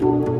Música